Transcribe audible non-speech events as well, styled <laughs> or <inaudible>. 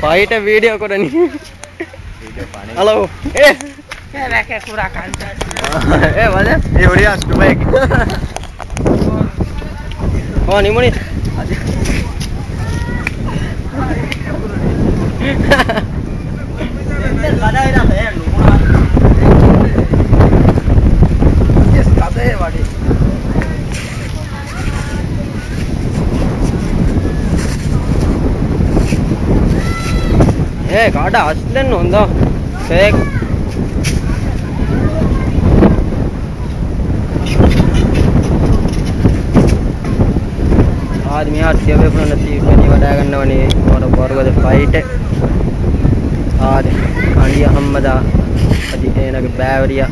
ෆයිට video කරනි hello ඒ Keveke kurakanta. ඒ වද? ඒ ඔරියාස් ඩුබයි ඕ නිමුනි. <laughs> <laughs> <laughs> කතේ වඩි ඒ කාට අස්ලෙන්න හොඳ සේක් ආද මෙහා සියවේ පුන නැති වැඩි වඩා ගන්නවනේ මොර බර්ගද ෆයිට් ආද කණ්ඩිය හම්මදා අදි එනගේ බෑවරියා